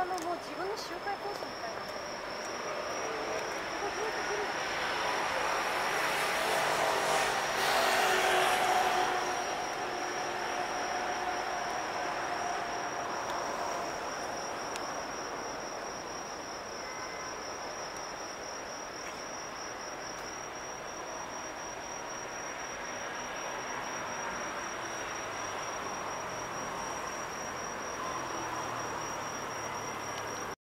あのもう自分の周回コースみたいな。